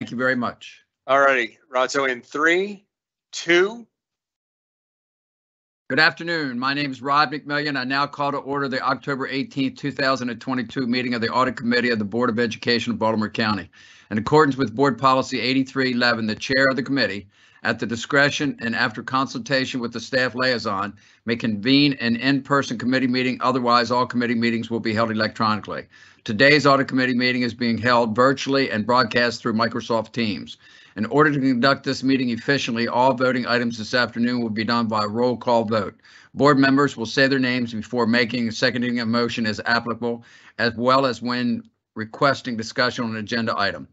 Thank you very much. All righty, so in three, two, Good afternoon. My name is Rod McMillion. I now call to order the October 18th, 2022 meeting of the Audit Committee of the Board of Education of Baltimore County. In accordance with Board Policy 8311, the Chair of the committee, at the discretion and after consultation with the staff liaison, may convene an in-person committee meeting. Otherwise, all committee meetings will be held electronically. Today's Audit Committee meeting is being held virtually and broadcast through Microsoft Teams. In order to conduct this meeting efficiently, all voting items this afternoon will be done by roll call vote. Board members will say their names before making and seconding a motion as applicable, as well as when requesting discussion on an agenda item.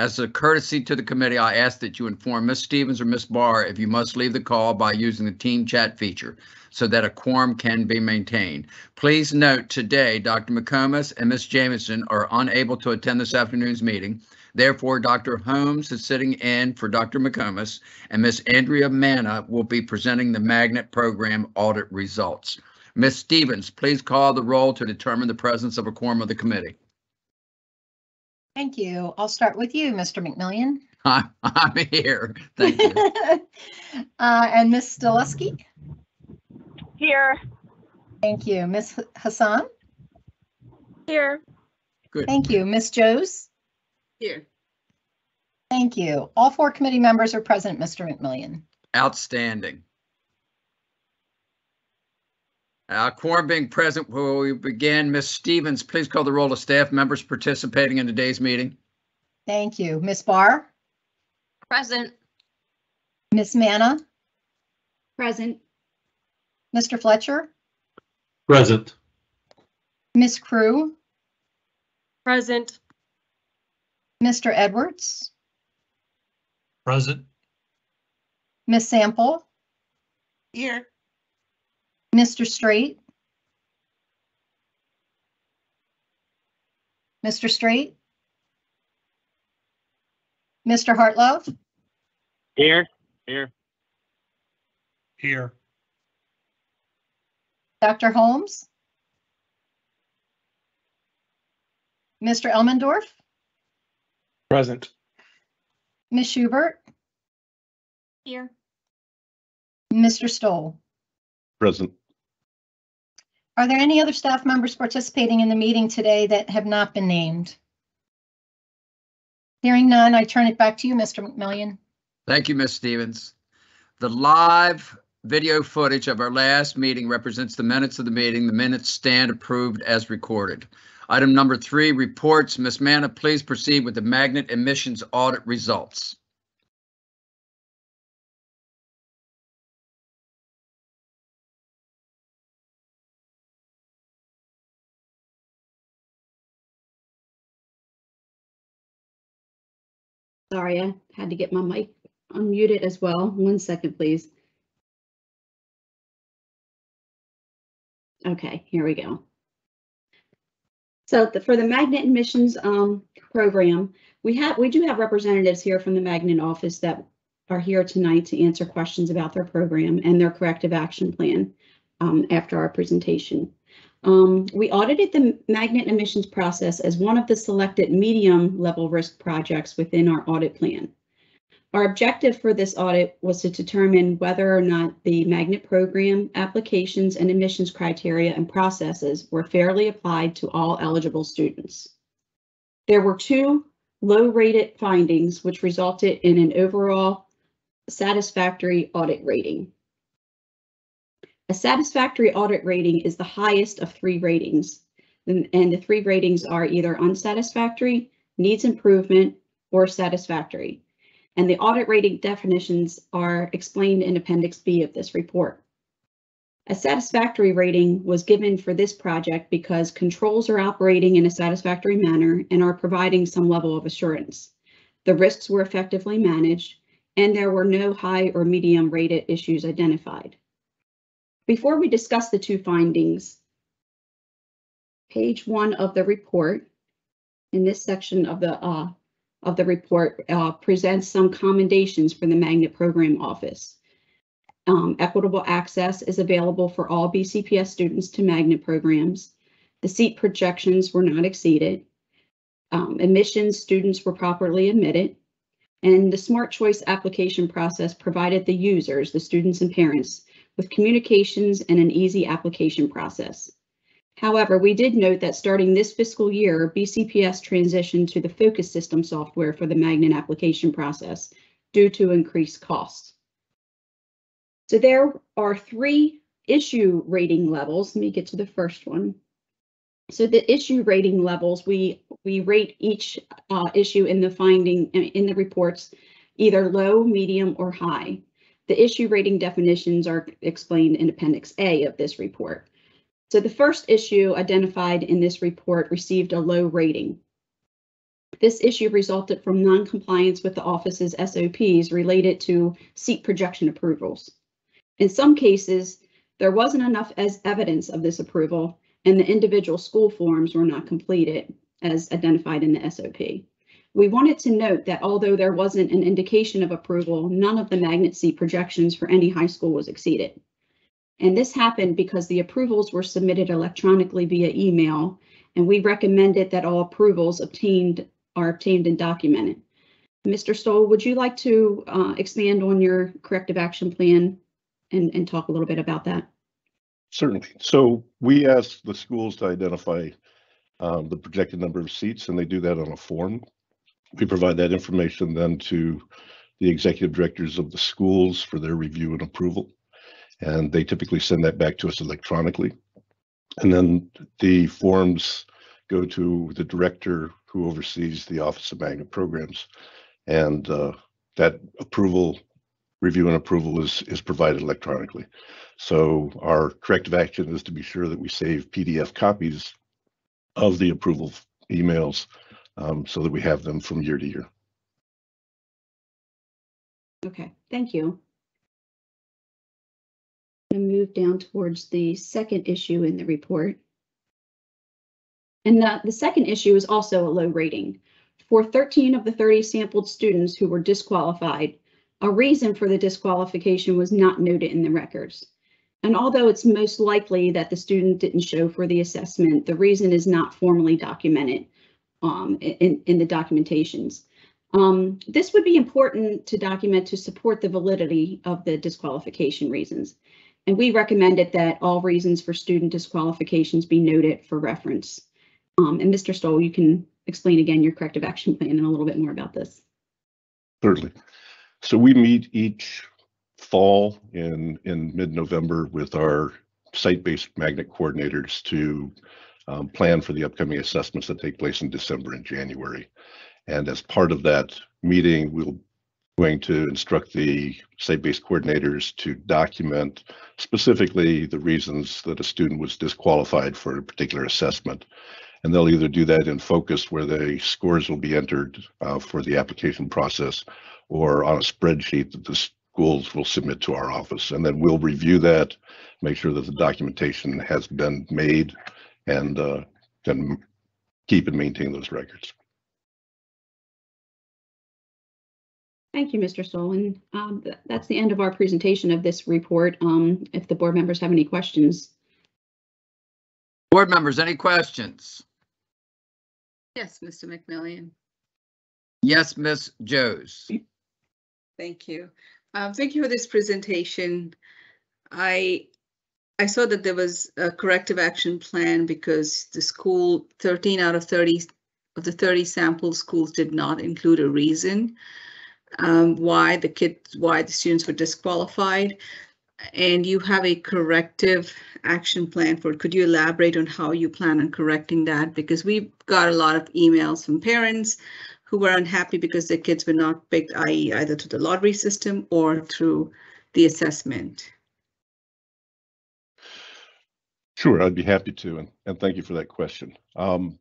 As a courtesy to the committee, I ask that you inform Ms. Stevens or Ms. Barr if you must leave the call by using the team chat feature so that a quorum can be maintained. Please note today, Dr. McComas and Ms. Jameson are unable to attend this afternoon's meeting. Therefore, Dr. Holmes is sitting in for Dr. McComas, and Ms. Andrea Manna will be presenting the Magnet Program audit results. Ms. Stevens, please call the roll to determine the presence of a quorum of the committee. Thank you. I'll start with you, Mr. McMillion. I'm I'm here. Thank you. Uh, And Ms. Stelisky? Here. Thank you. Ms. Hassan? Here. Good. Thank you. Ms. Jose? Here. Thank you. All four committee members are present, Mr. McMillion. Outstanding. Uh, quorum being present, will we begin? Ms. Stevens, please call the roll of staff members participating in today's meeting. Thank you. Ms. Barr? Present. Ms. Manna? Present. Mr. Fletcher? Present. Ms. Crew? Present. Mr. Edwards? Present. Ms. Sample? Here. Mr. Straight? Mr. Straight? Mr. Hartlove? Here. Here. Here. Dr. Holmes? Mr. Elmendorf? Present. Ms. Schubert? Here. Mr. Stoll? Present. Are there any other staff members participating in the meeting today that have not been named? Hearing none, I turn it back to you, Mr. McMillion. Thank you, Ms. Stevens. The live video footage of our last meeting represents the minutes of the meeting. The minutes stand approved as recorded. Item number three, reports. Ms. Manna, please proceed with the magnet admissions audit results. Sorry, I had to get my mic unmuted as well. One second, please. Okay, here we go. So the- for the magnet admissions um, program, we have, we do have representatives here from the magnet office that are here tonight to answer questions about their program and their corrective action plan um, after our presentation. Um, we audited the magnet admissions process as one of the selected medium level risk projects within our audit plan. Our objective for this audit was to determine whether or not the magnet program applications and admissions criteria and processes were fairly applied to all eligible students. There were two low rated findings which resulted in an overall satisfactory audit rating. A satisfactory audit rating is the highest of three ratings, and, and the three ratings are either unsatisfactory, needs improvement, or satisfactory. And the audit rating definitions are explained in Appendix B of this report. A satisfactory rating was given for this project because controls are operating in a satisfactory manner and are providing some level of assurance. The risks were effectively managed, and there were no high or medium rated issues identified. Before we discuss the two findings, page one of the report, in this section of the uh, of the report, uh, presents some commendations from the Magnet Program Office. Um, equitable access is available for all BCPS students to magnet programs. The seat projections were not exceeded. Um, admissions students were properly admitted. And the Smart Choice application process provided the users, the students and parents, with communications and an easy application process. However, we did note that starting this fiscal year, BCPS transitioned to the Focus System software for the Magnet application process due to increased costs. So there are three issue rating levels. Let me get to the first one. So the issue rating levels, we we rate each uh, issue in the finding in the reports either low, medium, or high. The issue rating definitions are explained in Appendix A of this report. So the first issue identified in this report received a low rating. This issue resulted from non-compliance with the office's SOPs related to seat projection approvals. In some cases, there wasn't enough as evidence of this approval and the individual school forms were not completed as identified in the SOP. We wanted to note that although there wasn't an indication of approval, none of the magnet seat projections for any high school was exceeded. And this happened because the approvals were submitted electronically via email, and we recommended that all approvals obtained are obtained and documented. Mr. Stoll, would you like to uh, expand on your corrective action plan and, and talk a little bit about that? Certainly. So we ask the schools to identify um, the projected number of seats, and they do that on a form. We provide that information then to the executive directors of the schools for their review and approval. And they typically send that back to us electronically. And then the forms go to the director who oversees the Office of Magnet Programs. And uh, that approval, review and approval is, is provided electronically. So our corrective action is to be sure that we save PDF copies of the approval emails um, so that we have them from year to year. Okay, thank you. I'm Gonna move down towards the second issue in the report. And the, the second issue is also a low rating. For 13 of the 30 sampled students who were disqualified, a reason for the disqualification was not noted in the records. And although it's most likely that the student didn't show for the assessment, the reason is not formally documented um, in, in the documentations. Um, this would be important to document to support the validity of the disqualification reasons. And we recommended that all reasons for student disqualifications be noted for reference. Um, and Mr. Stoll, you can explain again your corrective action plan and a little bit more about this. Thirdly, so we meet each fall in, in mid-November with our site-based magnet coordinators to um, plan for the upcoming assessments that take place in December and January. And as part of that meeting, we'll going to instruct the site-based coordinators to document specifically the reasons that a student was disqualified for a particular assessment. And they'll either do that in focus where the scores will be entered uh, for the application process or on a spreadsheet that the schools will submit to our office. And then we'll review that, make sure that the documentation has been made and uh, can keep and maintain those records. Thank you, Mr. Stoll. Um, th- that's the end of our presentation of this report. Um, if the board members have any questions. Board members, any questions? Yes, Mr. McMillion. Yes, Miss Jose. Thank you. Um, Thank you for this presentation. I, I saw that there was a corrective action plan because the school, 13 out of 30 of the 30 sample schools did not include a reason um, why the kids, why the students were disqualified. And you have a corrective action plan for, it. could you elaborate on how you plan on correcting that? Because we've got a lot of emails from parents who were unhappy because their kids were not picked, i.e. either through the lottery system or through the assessment. Sure, I'd be happy to, and, and thank you for that question. Um,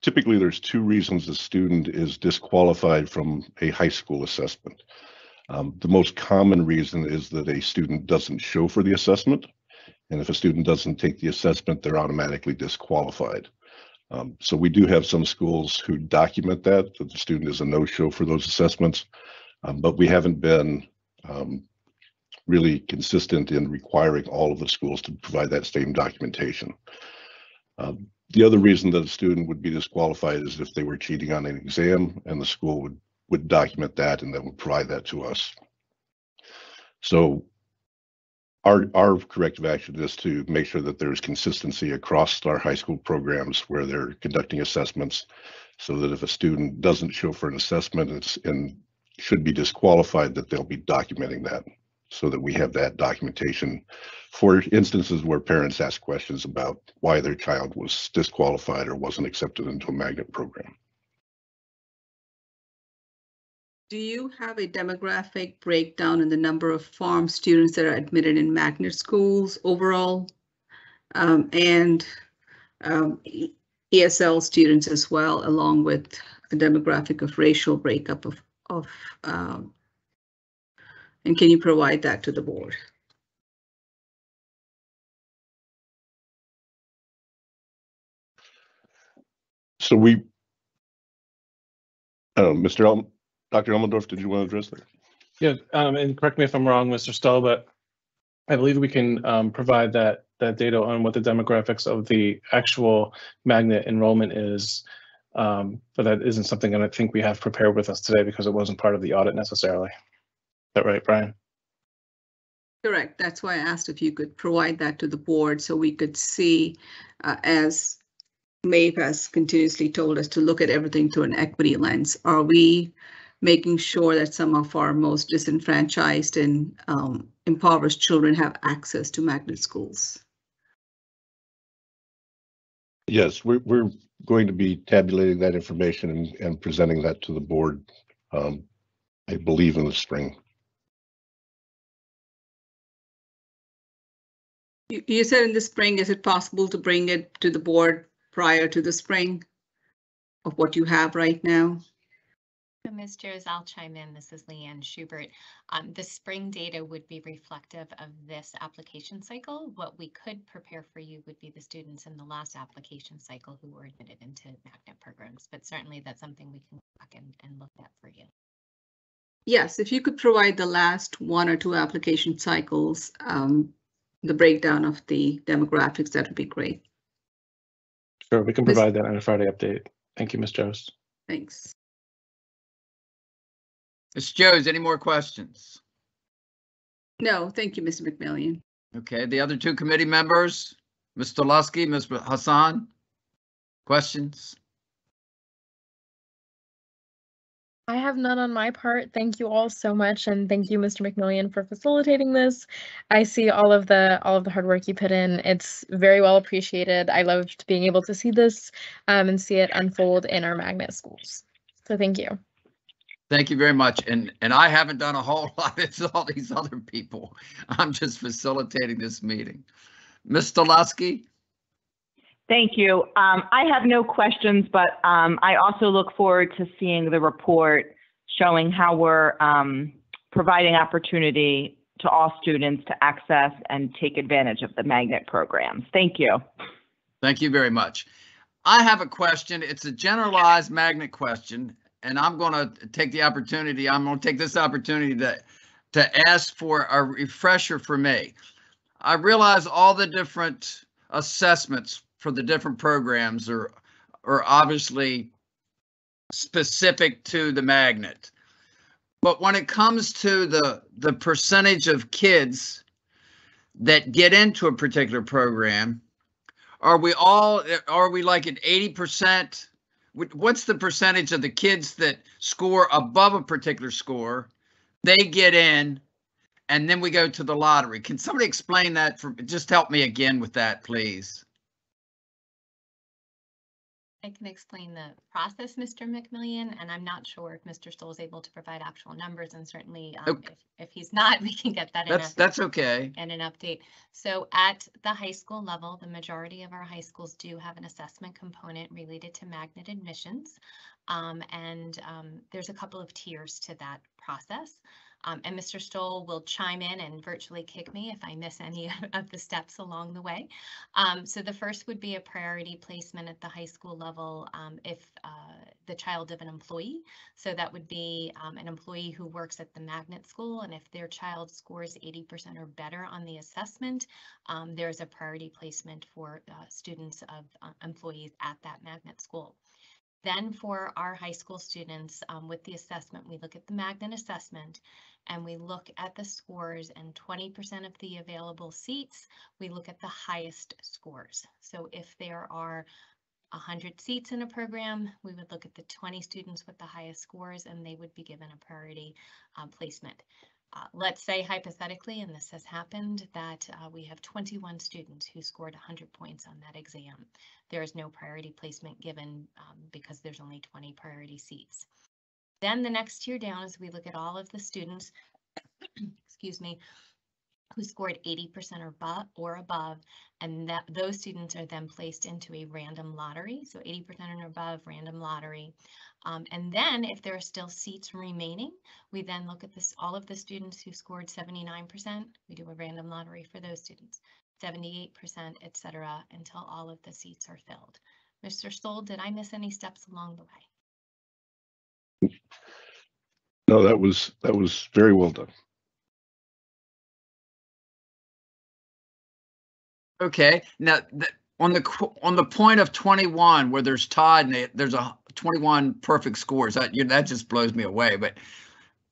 typically, there's two reasons a student is disqualified from a high school assessment. Um, the most common reason is that a student doesn't show for the assessment, and if a student doesn't take the assessment, they're automatically disqualified. Um, so we do have some schools who document that, that the student is a no-show for those assessments, um, but we haven't been um, really consistent in requiring all of the schools to provide that same documentation. Um, the other reason that a student would be disqualified is if they were cheating on an exam and the school would would document that and then would provide that to us. So our, our corrective action is to make sure that there's consistency across our high school programs where they're conducting assessments. So that if a student doesn't show for an assessment and should be disqualified, that they'll be documenting that. So that we have that documentation for instances where parents ask questions about why their child was disqualified or wasn't accepted into a magnet program. Do you have a demographic breakdown in the number of farm students that are admitted in magnet schools overall? Um, and um, ESL students as well, along with the demographic of racial breakup of, of, um, and can you provide that to the board? So we, uh, Mr. El, Dr. Elmendorf, did you want to address that? Yeah, um, and correct me if I'm wrong, Mr. Stoll, but I believe we can, um, provide that, that data on what the demographics of the actual magnet enrollment is. Um, but that isn't something that I think we have prepared with us today because it wasn't part of the audit necessarily. Is that right, Brian? Correct. That's why I asked if you could provide that to the board so we could see, uh, as Maeve has continuously told us to look at everything through an equity lens. Are we making sure that some of our most disenfranchised and um, impoverished children have access to magnet schools? Yes, we're, we're going to be tabulating that information and, and presenting that to the board, um, I believe in the spring. You, you said in the spring, is it possible to bring it to the board prior to the spring of what you have right now? So, Ms. Jose, I'll chime in. This is Leanne Schubert. Um, the spring data would be reflective of this application cycle. What we could prepare for you would be the students in the last application cycle who were admitted into magnet programs, but certainly that's something we can back and, and look at for you. Yes, if you could provide the last one or two application cycles, um, the breakdown of the demographics, that would be great. Sure, we can provide that in a Friday update. Thank you, Ms. Jost. Thanks. Ms. Jose, any more questions? No, thank you, Mr. McMillion. Okay, the other two committee members, Mr. Lusky, Ms. Hassan? Questions? I have none on my part. Thank you all so much, and thank you, Mr. McMillion, for facilitating this. I see all of the all of the hard work you put in. It's very well appreciated. I loved being able to see this um, and see it unfold in our magnet schools. So thank you. Thank you very much. And, and I haven't done a whole lot. It's all these other people. I'm just facilitating this meeting. Mr. Lusky? Thank you. Um, I have no questions, but um, I also look forward to seeing the report showing how we're um, providing opportunity to all students to access and take advantage of the magnet programs. Thank you. Thank you very much. I have a question. It's a generalized magnet question, and I'm going to take the opportunity, I'm going to take this opportunity to, to ask for a refresher for me. I realize all the different assessments for the different programs are, are obviously specific to the magnet. But when it comes to the, the percentage of kids that get into a particular program, are we all, are we like at eighty percent? What's the percentage of the kids that score above a particular score? They get in and then we go to the lottery. Can somebody explain that for, just help me again with that, please? I can explain the process, Mr. McMillion, and I'm not sure if Mr. Stoll is able to provide actual numbers and certainly um, Okay. if, if he's not, we can get that in a, That's, that's okay. and an update. So at the high school level, the majority of our high schools do have an assessment component related to magnet admissions. Um, and um, there's a couple of tiers to that process. Um, and Mr. Stoll will chime in and virtually kick me if I miss any of the steps along the way. Um, so the first would be a priority placement at the high school level um, if uh, the child of an employee. So that would be um, an employee who works at the magnet school, and if their child scores 80% or better on the assessment, um, there's a priority placement for uh, students of uh, employees at that magnet school. Then for our high school students, um, with the assessment, we look at the Magnet assessment and we look at the scores and twenty percent of the available seats, we look at the highest scores. So if there are hundred seats in a program, we would look at the twenty students with the highest scores and they would be given a priority uh, placement. Uh, let's say hypothetically, and this has happened, that uh, we have 21 students who scored 100 points on that exam. There is no priority placement given um, because there's only 20 priority seats. Then the next tier down is we look at all of the students, excuse me, who scored 80% or above, or above, and that those students are then placed into a random lottery. So 80% or above, random lottery. Um, and then if there are still seats remaining, we then look at this, all of the students who scored 79%, we do a random lottery for those students, 78%, et cetera, until all of the seats are filled. Mr. Stoll, did I miss any steps along the way? No, that was, that was very well done. Okay, now, th- on the, qu- on the point of 21, where there's Todd and it- there's a 21 perfect scores, that, you, that just blows me away, but,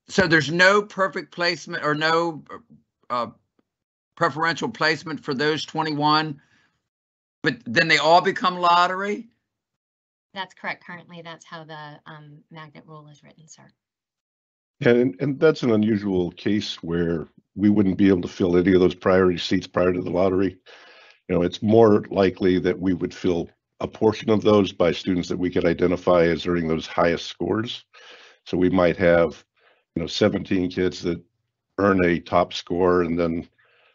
so there's no perfect placement or no uh, preferential placement for those 21? But then they all become lottery? That's correct. Currently, that's how the um, magnet rule is written, sir. And, and that's an unusual case where we wouldn't be able to fill any of those priority seats prior to the lottery. You know, it's more likely that we would fill a portion of those by students that we could identify as earning those highest scores. So we might have, you know, 17 kids that earn a top score and then,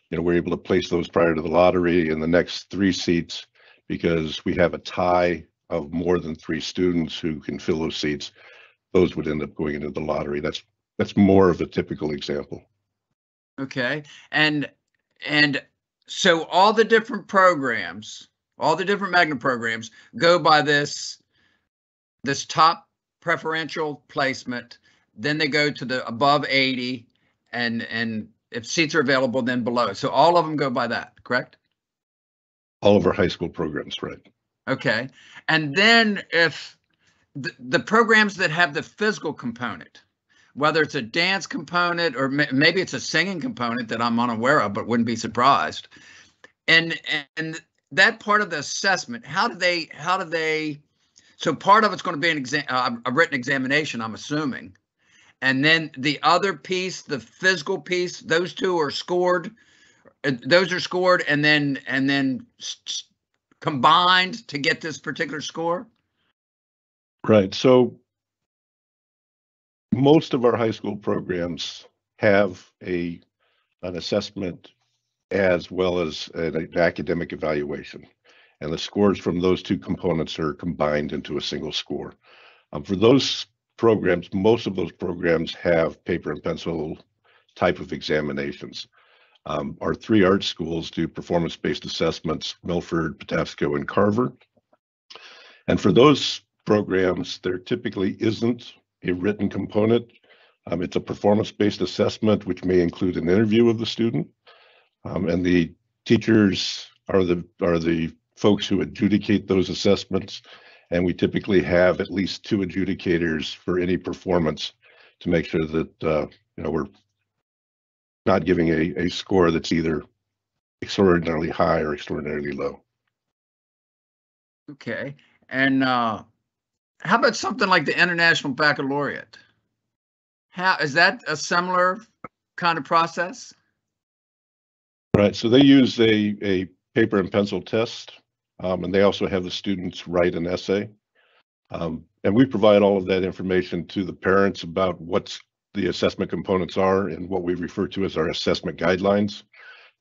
you know, we're able to place those prior to the lottery in the next three seats because we have a tie of more than three students who can fill those seats. Those would end up going into the lottery. That's, that's more of a typical example. Okay, and, and so all the different programs, all the different magnet programs go by this, this top preferential placement, then they go to the above 80 and, and if seats are available, then below. So all of them go by that, correct? All of our high school programs, right? Okay, and then if the, the programs that have the physical component, whether it's a dance component or ma- maybe it's a singing component that I'm unaware of, but wouldn't be surprised. And and that part of the assessment, how do they how do they? So part of it's going to be an exam, uh, a written examination, I'm assuming, and then the other piece, the physical piece, those two are scored. uh, Those are scored, and then and then combined to get this particular score. Right. So most of our high school programs have a, an assessment as well as an academic evaluation. And the scores from those two components are combined into a single score. Um, for those programs, most of those programs have paper and pencil type of examinations. Um, our three art schools do performance-based assessments, Milford, Patapsco, and Carver. And for those programs, there typically isn't a written component. Um, it's a performance-based assessment, which may include an interview of the student. Um, and the teachers are the, are the folks who adjudicate those assessments. And we typically have at least two adjudicators for any performance to make sure that, uh, you know, we're not giving a, a score that's either extraordinarily high or extraordinarily low. Okay, and uh, how about something like the International Baccalaureate? How is that a similar kind of process? Right, so they use a, a paper and pencil test, um, and they also have the students write an essay. Um, and we provide all of that information to the parents about what's the assessment components are and what we refer to as our assessment guidelines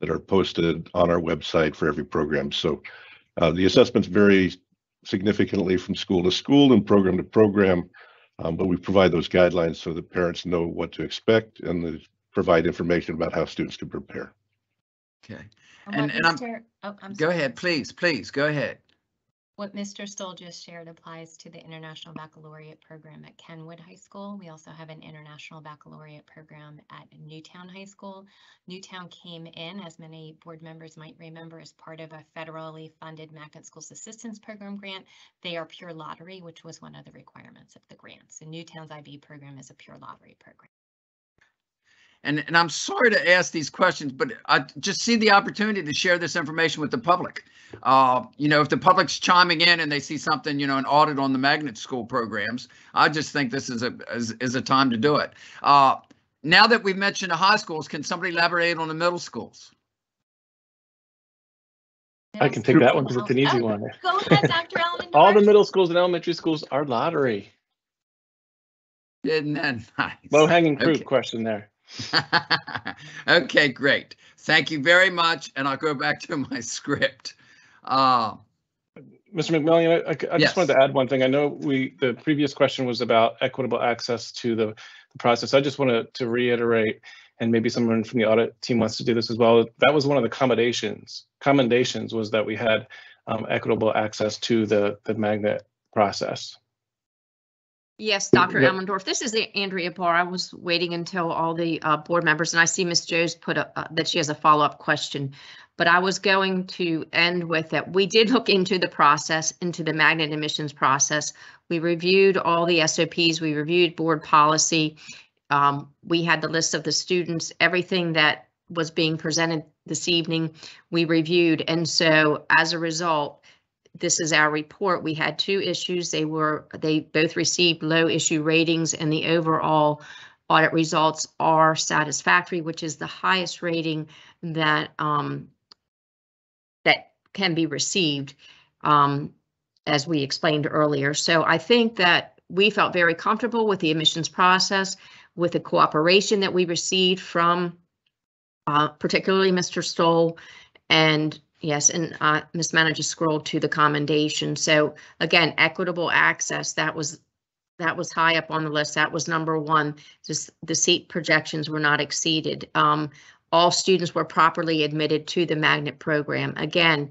that are posted on our website for every program. So uh, the assessments vary significantly from school to school and program to program, um, but we provide those guidelines so that parents know what to expect and they provide information about how students can prepare. Okay, And And- and I'm- Oh, I'm go sorry. ahead, please, please, go ahead. What Mr. Stoll just shared applies to the International Baccalaureate program at Kenwood High School. We also have an International Baccalaureate program at Newtown High School. Newtown came in, as many board members might remember, as part of a federally funded Magnet Schools Assistance Program grant. They are pure lottery, which was one of the requirements of the grant. So Newtown's IB program is a pure lottery program. And, and I'm sorry to ask these questions, but I just see the opportunity to share this information with the public. Uh, you know, if the public's chiming in and they see something, you know, an audit on the magnet school programs, I just think this is a, is, is a time to do it. Uh, now that we've mentioned the high schools, can somebody elaborate on the middle schools? I can take that one because it's an easy Oh, one. Go ahead, Dr. Allen. All the middle schools and elementary schools are lottery. Isn't that nice? Low hanging fruit Okay. question there. okay, great. Thank you very much. And I'll go back to my script. Uh, Mr. McMillion, I, I- I Yes. just wanted to add one thing. I know we, the previous question was about equitable access to the, the process. I just wanted to reiterate, and maybe someone from the audit team wants to do this as well. That was one of the accommodations, commendations was that we had um, equitable access to the, the magnet process. Yes, Dr. Yep. Elmendorf, this is the Andrea Barr. I was waiting until all the uh, board members, and I see Ms. Jose put a, uh, that she has a follow-up question. But I was going to end with that we did look into the process, into the magnet admissions process. We reviewed all the SOPs, we reviewed board policy. Um, We had the list of the students, everything that was being presented this evening, we reviewed. And so as a result, this is our report. We had two issues. They were, they both received low issue ratings and the overall audit results are satisfactory, which is the highest rating that, um, that can be received, um, as we explained earlier. So I think that we felt very comfortable with the admissions process, with the cooperation that we received from, uh, particularly Mr. Stoll and Yes, and uh, Ms. Manager scrolled to the commendation. So again, equitable access, that was, that was high up on the list. That was number one. Just the seat projections were not exceeded. Um, All students were properly admitted to the magnet program. Again,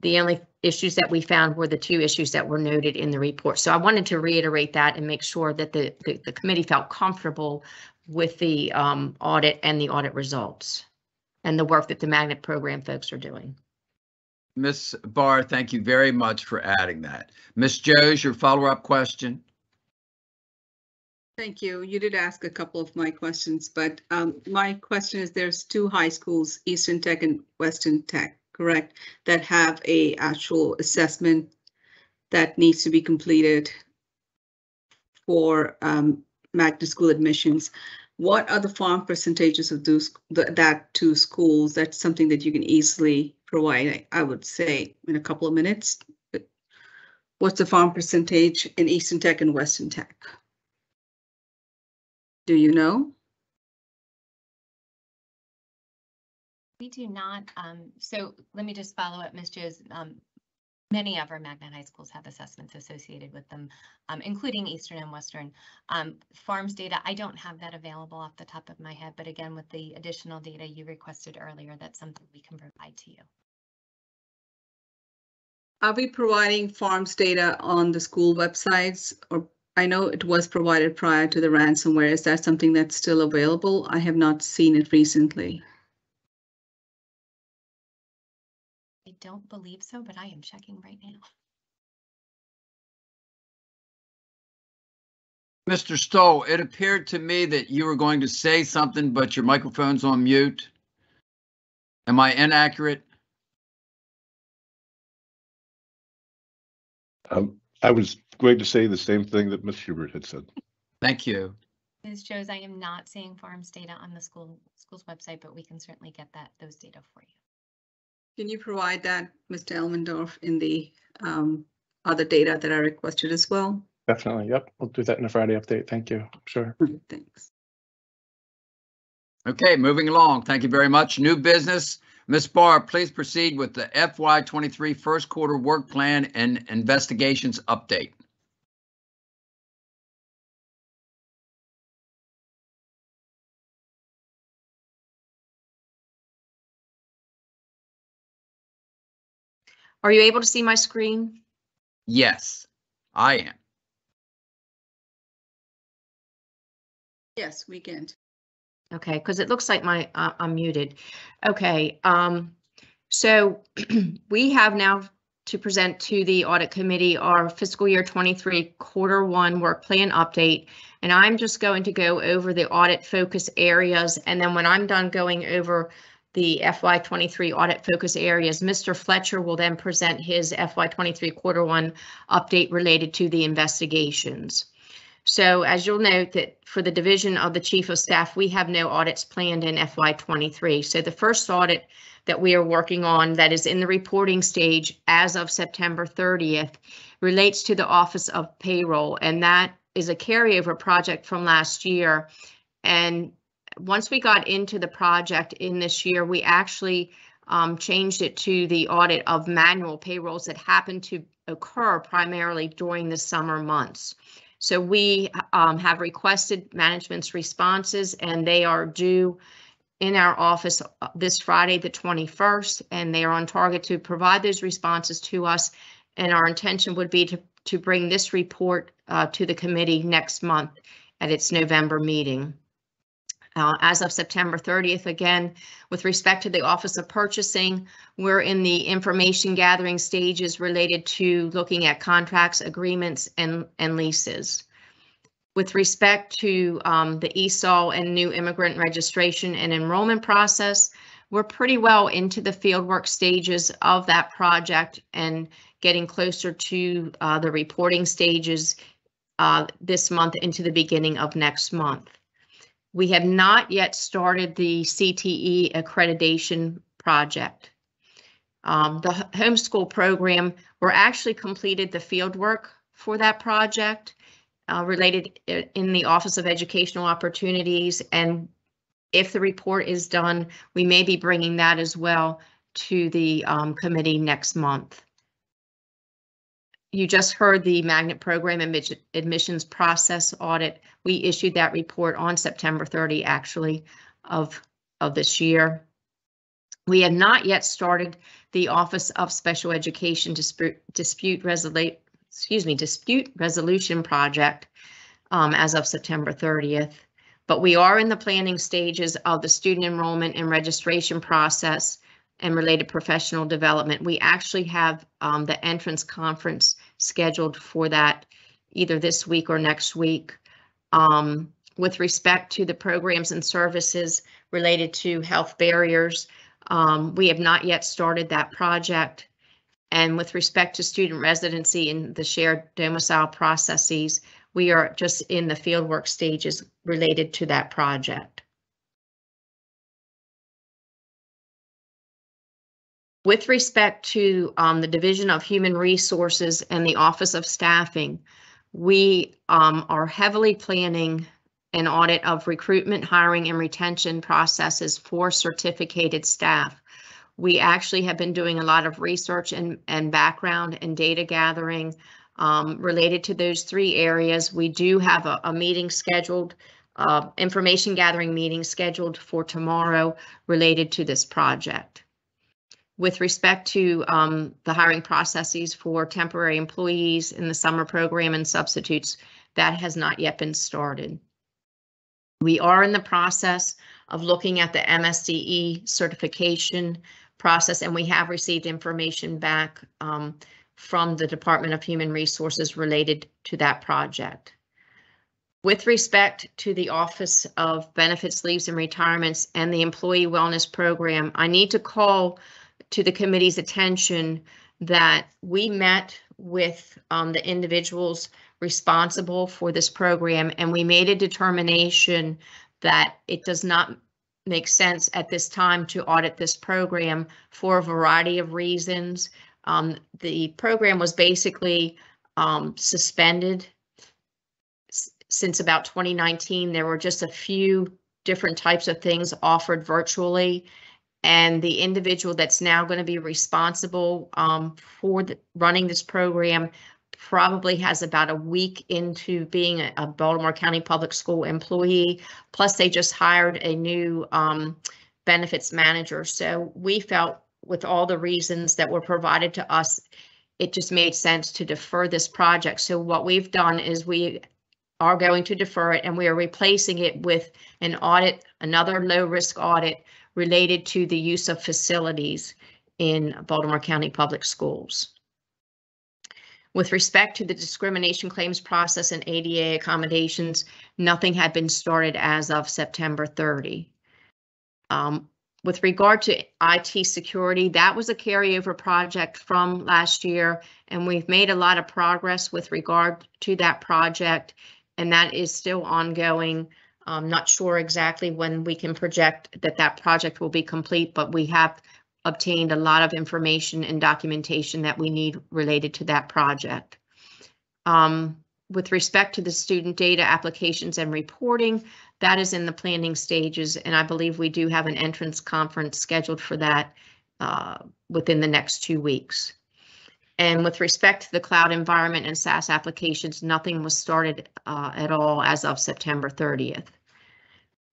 the only issues that we found were the two issues that were noted in the report. So I wanted to reiterate that and make sure that the, the, the committee felt comfortable with the um, audit and the audit results and the work that the magnet program folks are doing. Ms. Barr, thank you very much for adding that. Ms. Jose, your follow-up question? Thank you. You did ask a couple of my questions, but um, my question is there's two high schools, Eastern Tech and Western Tech, correct? That have a actual assessment that needs to be completed for um, magnet school admissions. What are the farm percentages of those, th- that two schools? That's something that you can easily provide, I- I would say, in a couple of minutes. But What's the farm percentage in Eastern Tech and Western Tech? Do you know? We do not, um, so let me just follow up, Ms. Jose. Um, many of our Magnet High schools have assessments associated with them, um, including Eastern and Western. Um, Farms data, I don't have that available off the top of my head, but again, with the additional data you requested earlier, that's something we can provide to you. Are we providing farms data on the school websites? Or I know it was provided prior to the ransomware. Is that something that's still available? I have not seen it recently. Don't believe so, but I am checking right now. Mr. Stoll, it appeared to me that you were going to say something, but your microphone's on mute. Am I inaccurate? Um, I was going to say the same thing that Ms. Schubert had said. Thank you. Ms. Jones, I am not seeing farms data on the school, school's website, but we can certainly get that, those data for you. Can you provide that, Mr. Elmendorf, in the um, other data that I requested as well? Definitely, yep. We'll do that in a Friday update. Thank you. Sure. Thanks. Okay, moving along. Thank you very much. New business. Ms. Barr, please proceed with the FY23 first quarter work plan and investigations update. Are you able to see my screen? Yes, I am. Yes, weekend. Okay, because it looks like my, uh, I'm muted. Okay, um, so we have now to present to the audit committee our fiscal year 23 quarter one work plan update. And I'm just going to go over the audit focus areas. And then when I'm done going over the FY23 audit focus areas, Mr. Fletcher will then present his FY23 quarter one update related to the investigations. So as you'll note that for the division of the chief of staff, we have no audits planned in FY23. So the first audit that we are working on that is in the reporting stage as of September 30th relates to the Office of Payroll, and that is a carryover project from last year. And once we got into the project in this year, we actually um, changed it to the audit of manual payrolls that happen to occur primarily during the summer months. So we um, have requested management's responses and they are due in our office uh, this Friday, the 21st, and they are on target to provide those responses to us. And our intention would be to, to bring this report uh, to the committee next month at its November meeting. Uh, as of September 30th, again, with respect to the Office of Purchasing, we're in the information gathering stages related to looking at contracts, agreements, and, and leases. With respect to um, the ESOL and new immigrant registration and enrollment process, we're pretty well into the fieldwork stages of that project and getting closer to uh, the reporting stages uh, this month into the beginning of next month. We have not yet started the CTE accreditation project. Um, the homeschool program, we're actually completed the field work for that project uh, related in the Office of Educational Opportunities. And if the report is done, we may be bringing that as well to the um, committee next month. You just heard the magnet program admissions process audit. We issued that report on September 30, actually, of, of this year. We have not yet started the Office of Special Education Dispute, Dispute Resolution, excuse me, Dispute Resolution Project um, as of September 30th. But we are in the planning stages of the student enrollment and registration process and related professional development. We actually have um, the entrance conference scheduled for that either this week or next week. Um, with respect to the programs and services related to health barriers, um, we have not yet started that project. And with respect to student residency and the shared domicile processes, we are just in the fieldwork stages related to that project. With respect to um, the Division of Human Resources and the Office of Staffing, we um, are heavily planning an audit of recruitment, hiring, and retention processes for certificated staff. We actually have been doing a lot of research and, and background and data gathering um, related to those three areas. We do have a, a meeting scheduled, uh, information gathering meeting scheduled for tomorrow related to this project. With respect to um, the hiring processes for temporary employees in the summer program and substitutes, that has not yet been started. We are in the process of looking at the MSDE certification process, and we have received information back um, from the Department of Human Resources related to that project. With respect to the Office of Benefits, Leaves and Retirements and the Employee Wellness Program, I need to call to the committee's attention that we met with um, the individuals responsible for this program and we made a determination that it does not make sense at this time to audit this program for a variety of reasons. Um, the program was basically um, suspended since about 2019. There were just a few different types of things offered virtually and the individual that's now going to be responsible um, for the, running this program probably has about a week into being a, a, Baltimore County Public School employee. Plus, they just hired a new um, benefits manager. So we felt with all the reasons that were provided to us, it just made sense to defer this project. So what we've done is we are going to defer it and we are replacing it with an audit, another low risk audit related to the use of facilities in Baltimore County Public Schools. With respect to the discrimination claims process and ADA accommodations, nothing had been started as of September 30. Um, with regard to IT security, that was a carryover project from last year, and we've made a lot of progress with regard to that project, and that is still ongoing. I'm not sure exactly when we can project that that project will be complete, but we have obtained a lot of information and documentation that we need related to that project. Um, with respect to the student data applications and reporting, that is in the planning stages, and I believe we do have an entrance conference scheduled for that uh, within the next two weeks. And with respect to the cloud environment and SaaS applications, nothing was started uh, at all as of September 30th.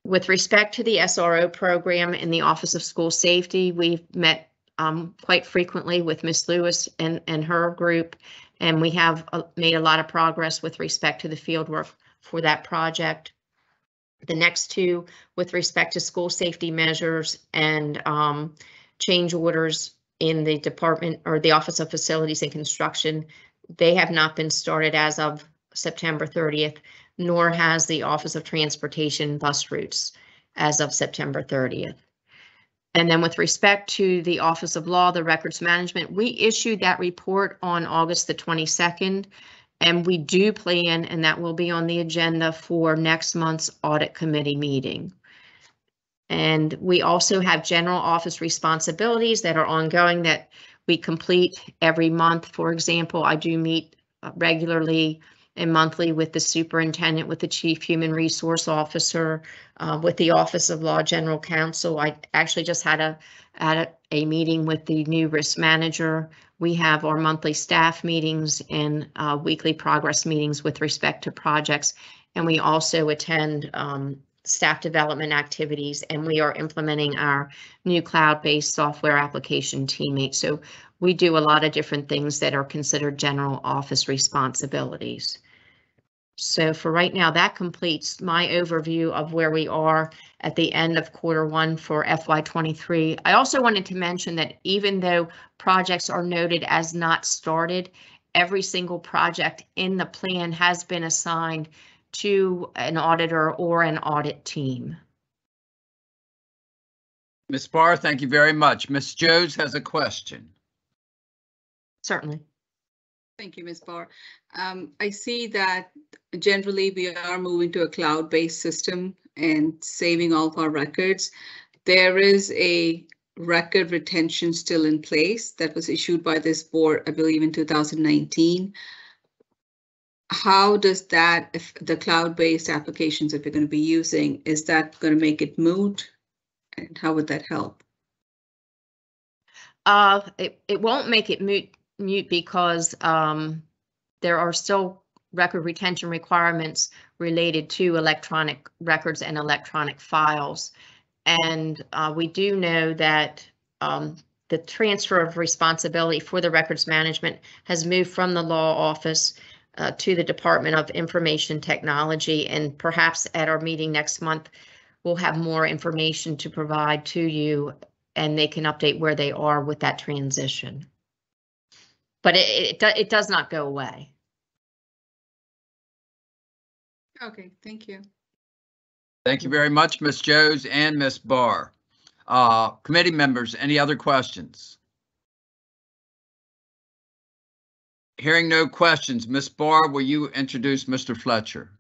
With respect to the SRO program in the Office of School Safety, we've met um, quite frequently with Ms. Lewis and, and her group, and we have uh, made a lot of progress with respect to the field work for that project. The next two, with respect to school safety measures and um, change orders in the department or the Office of Facilities and Construction, they have not been started as of September 30th, nor has the Office of Transportation bus routes as of September 30th. And then with respect to the Office of Law, the Records Management, we issued that report on August the 22nd. And we do plan, and that will be on the agenda for next month's audit committee meeting. And we also have general office responsibilities that are ongoing that we complete every month. For example, I do meet uh, regularly and monthly with the superintendent, with the chief human resource officer, uh, with the Office of Law General Counsel. I actually just had a, had a, a meeting with the new risk manager. We have our monthly staff meetings and uh, weekly progress meetings with respect to projects. And we also attend um, staff development activities and we are implementing our new cloud-based software application teammate. So we do a lot of different things that are considered general office responsibilities. So for right now, that completes my overview of where we are at the end of quarter one for FY23. I also wanted to mention that even though projects are noted as not started, every single project in the plan has been assigned to an auditor or an audit team. Ms. Barr, thank you very much. Ms. Jones has a question. Certainly. Thank you, Ms. Barr. Um, I see that generally we are moving to a cloud-based system and saving all of our records. There is a record retention still in place that was issued by this board, I believe in 2019. How does that, if the cloud-based applications that we're going to be using, is that going to make it moot? And how would that help? Uh, it, it won't make it moot, mute because um, there are still record retention requirements related to electronic records and electronic files. And uh, we do know that um, the transfer of responsibility for the records management has moved from the law office uh, to the Department of Information Technology. And perhaps at our meeting next month, we'll have more information to provide to you and they can update where they are with that transition. But it, it, it does not go away. Okay, thank you. Thank you very much, Ms. Jones and Ms. Barr. Uh, committee members, any other questions? Hearing no questions, Ms. Barr, will you introduce Mr. Fletcher?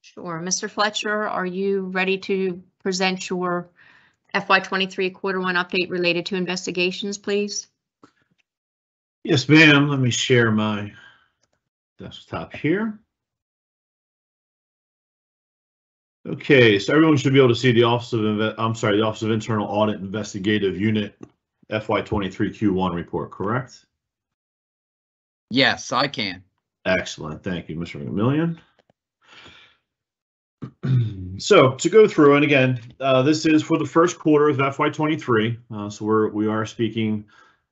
Sure. Mr. Fletcher, are you ready to present your FY23 quarter one update related to investigations, please? Yes, ma'am. Let me share my desktop here. Okay, so everyone should be able to see the Office of, I'm sorry, the Office of Internal Audit Investigative Unit FY23 Q1 report, correct? Yes, I can. Excellent. Thank you, Mr. McMillion. So to go through, and again, uh, this is for the first quarter of FY23. Uh, so we're, we are speaking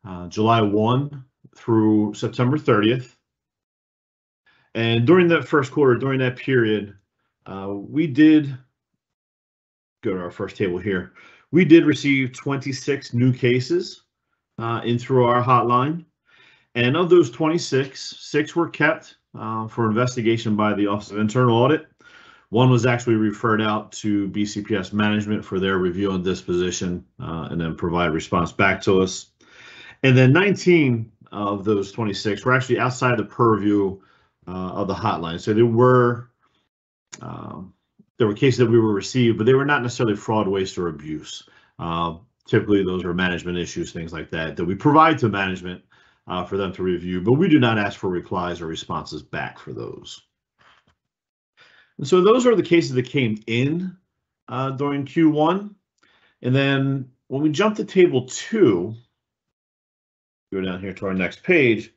uh, July 1 through September 30th. And during that first quarter, during that period, uh, we did go to our first table here. We did receive 26 new cases uh, in through our hotline. And of those 26, six were kept uh, for investigation by the Office of Internal Audit. One was actually referred out to BCPS management for their review and disposition uh, and then provide response back to us. And then 19 of those 26 were actually outside the purview uh, of the hotline. So there were um, there were cases that we were received, but they were not necessarily fraud, waste, or abuse. Uh, typically, those are management issues, things like that, that we provide to management uh, for them to review, but we do not ask for replies or responses back for those. And so those are the cases that came in uh, during Q1. And then when we jump to table two, go down here to our next page,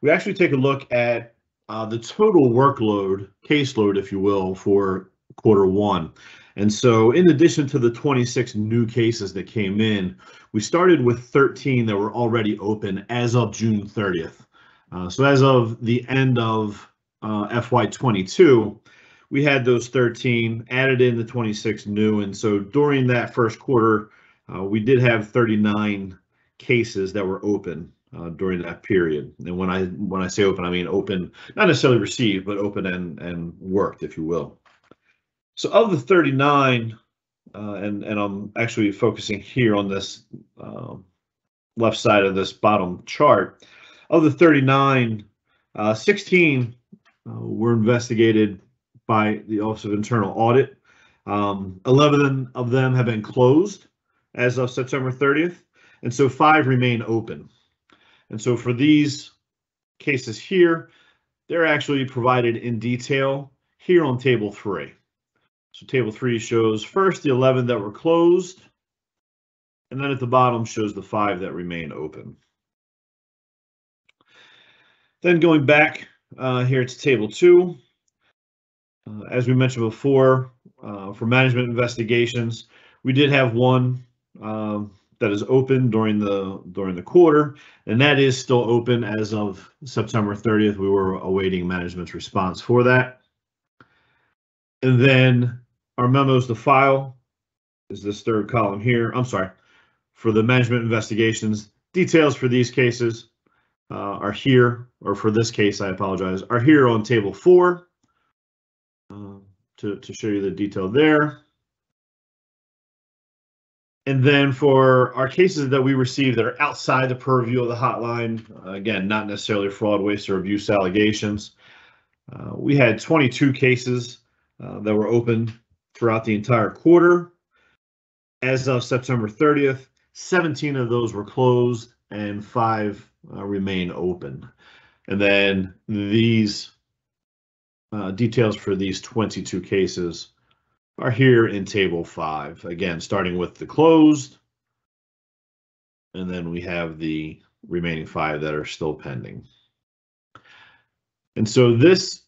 we actually take a look at uh, the total workload, caseload, if you will, for quarter one. And so in addition to the 26 new cases that came in, we started with 13 that were already open as of June 30th. Uh, so as of the end of uh, FY22, we had those 13 added in the 26 new. And so during that first quarter, uh, we did have 39 cases that were open uh, during that period. And when I when I say open, I mean open, not necessarily received, but open and and worked, if you will. So of the 39, uh, and and I'm actually focusing here on this um, left side of this bottom chart. Of the 39, uh, 16 uh, were investigated by the Office of Internal Audit. Um, 11 of them have been closed as of September 30th, and so five remain open. And so for these cases here, they're actually provided in detail here on table three. So table three shows first the 11 that were closed, and then at the bottom shows the five that remain open. Then going back uh, here to table two, uh, as we mentioned before, uh, for management investigations, we did have one um, that is open during the during the quarter, and that is still open as of September 30th. We were awaiting management's response for that. And then our memos to file is this third column here. I'm sorry, for the management investigations, details for these cases uh, are here, or for this case, I apologize, are here on table four uh, to, to show you the detail there. And then for our cases that we receive that are outside the purview of the hotline, again, not necessarily fraud, waste, or abuse allegations, uh, we had 22 cases uh, that were open throughout the entire quarter. As of September 30th, 17 of those were closed and five uh, remain open. And then these uh, details for these 22 cases are here in table five. Again, starting with the closed. And then we have the remaining five that are still pending. And so this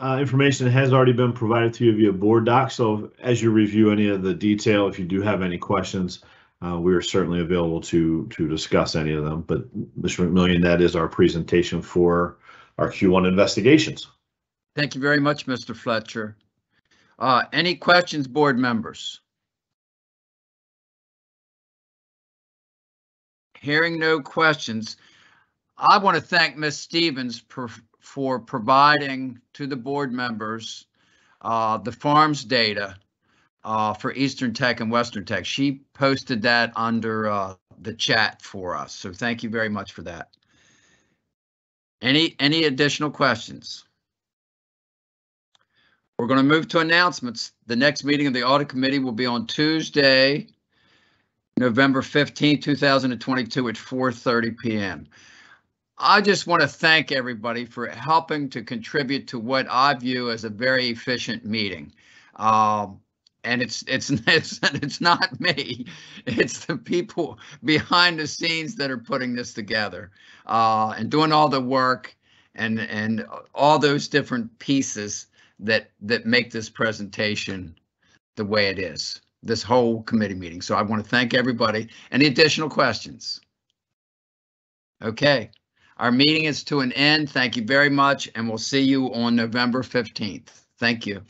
uh, information has already been provided to you via board doc. So as you review any of the detail, if you do have any questions, uh, we are certainly available to to discuss any of them. But Mr. McMillion, that is our presentation for our Q1 investigations. Thank you very much, Mr. Fletcher. Uh, any questions, board members? Hearing no questions, I want to thank Ms. Stevens for providing to the board members uh, the farms data uh, for Eastern Tech and Western Tech. She posted that under uh, the chat for us, so thank you very much for that. Any any additional questions? We're going to move to announcements. The next meeting of the audit committee will be on Tuesday, November 15, 2022 at 4:30 PM. I just want to thank everybody for helping to contribute to what I view as a very efficient meeting. Um, and it's it's it's it's not me. It's the people behind the scenes that are putting this together uh, and doing all the work and and all those different pieces that that make this presentation the way it is this whole committee meeting. So i want to thank everybody. Any additional questions? Okay Our meeting is to an end. Thank you very much, and we'll see you on November 15th. Thank you.